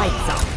lights off.